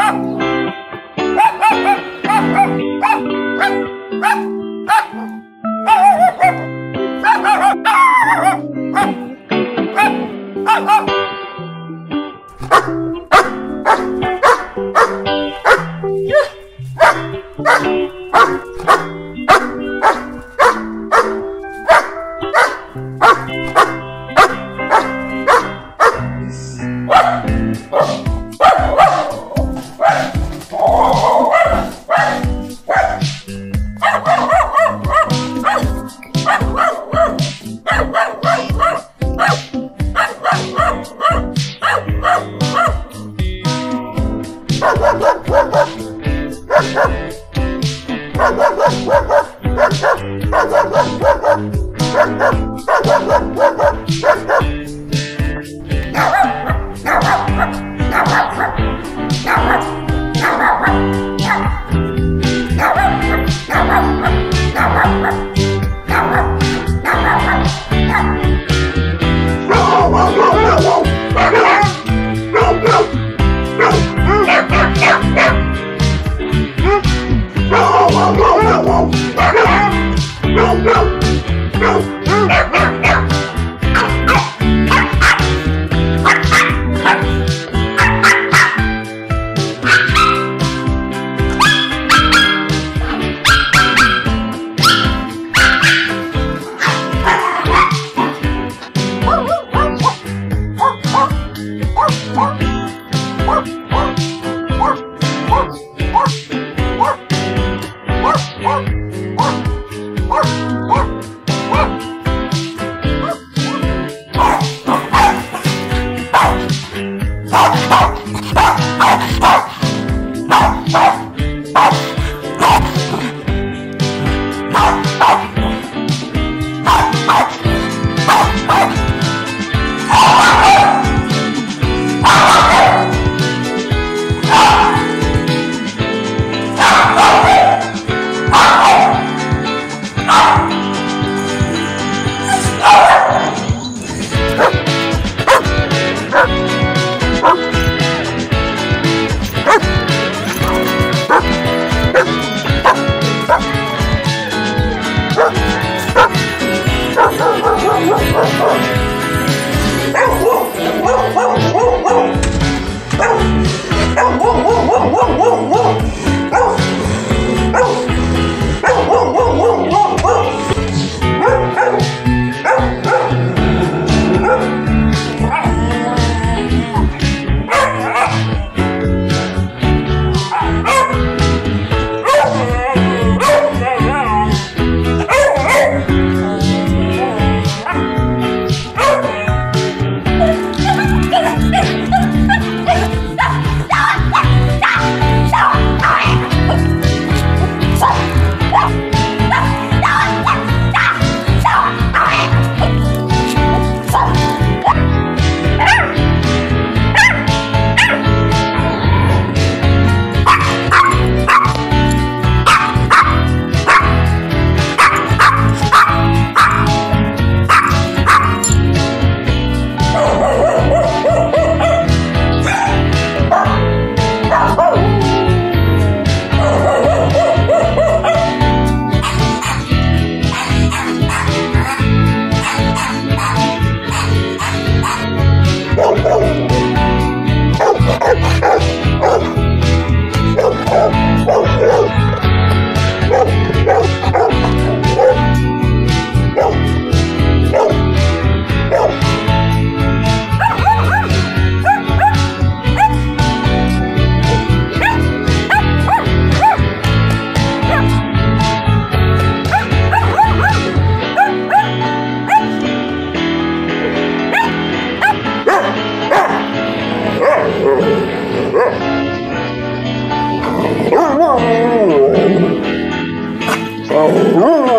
Ah! Woo! Huh. ¿no?